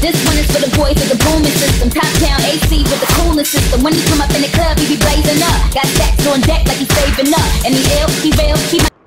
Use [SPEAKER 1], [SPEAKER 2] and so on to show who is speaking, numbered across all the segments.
[SPEAKER 1] This one is for the boys with the booming system. Top down AC with the cooling system. When he come up in the club, he be blazing up. Got stacks on deck like he's saving up. And he ill, he real, he might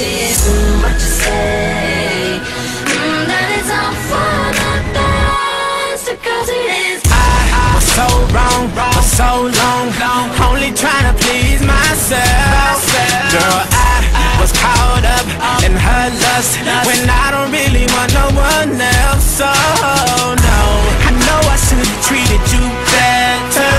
[SPEAKER 2] say? All for the best because it is.
[SPEAKER 3] I was so wrong for so long, only trying to please myself. Girl, I was caught up in her lust when I don't really want no one else. So no, I know I should have treated you better,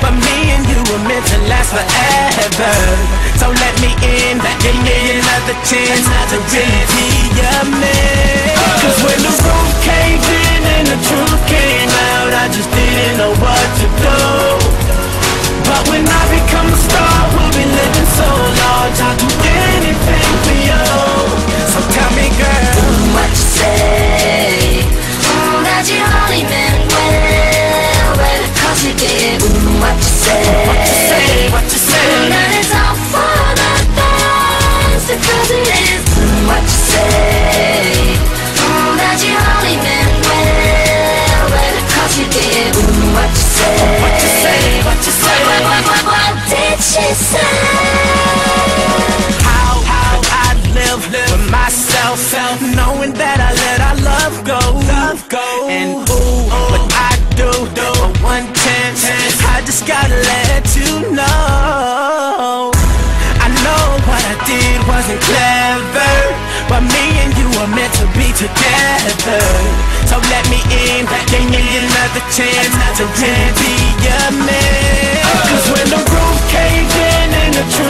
[SPEAKER 3] but me and you were meant to last forever. So let me in, give me another chance to really be your man. Cause when the roof caved in and the truth came out, I just didn't know what to do. But when I become a star, we'll be living so large. I'll do anything for you. knowing that I let our love go. Love go. And ooh, what I do, do. A one chance, I just gotta let you know. I know what I did wasn't clever, but me and you were meant to be together. So let me in, give me another chance to really be your man. Cause when the roof caved in and the truth